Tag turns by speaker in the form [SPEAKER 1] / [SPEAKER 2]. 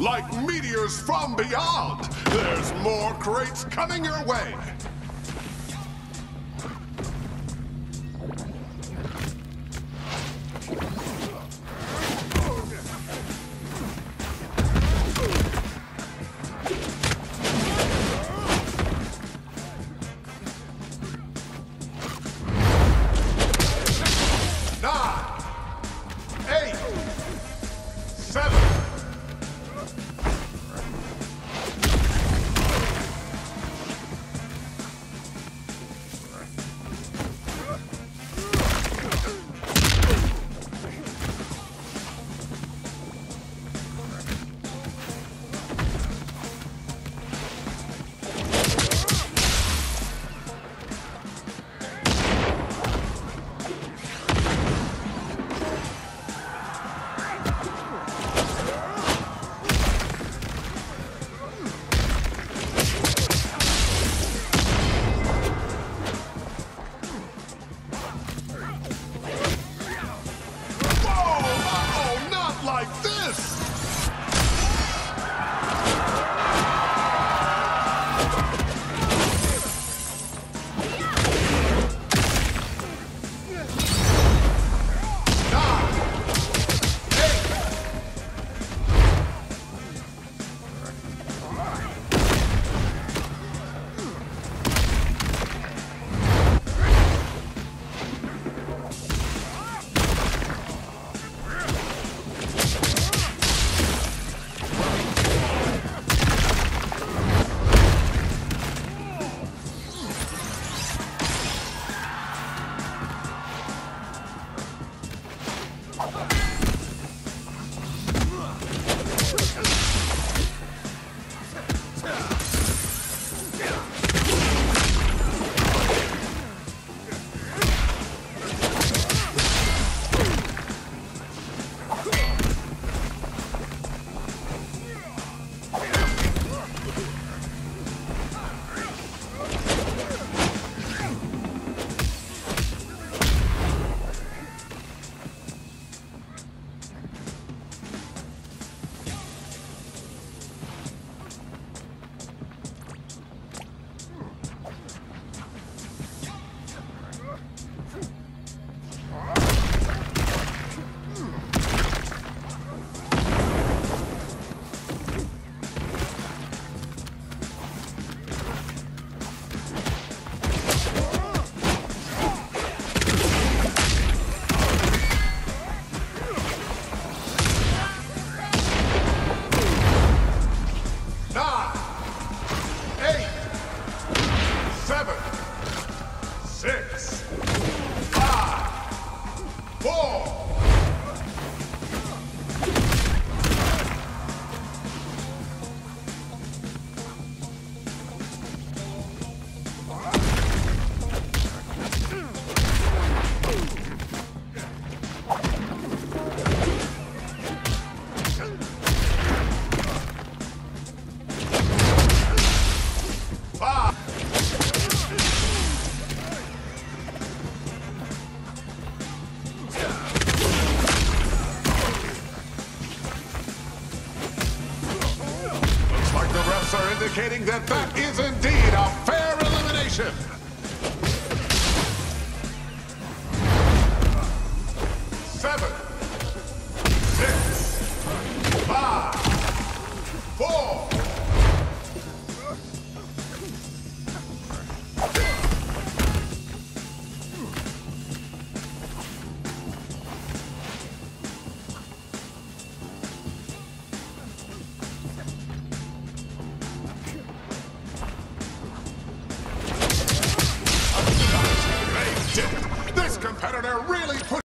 [SPEAKER 1] like meteors from beyond. There's more crates coming your way. crust. Nine, four, indicating that that is indeed a fair elimination. Competitor really put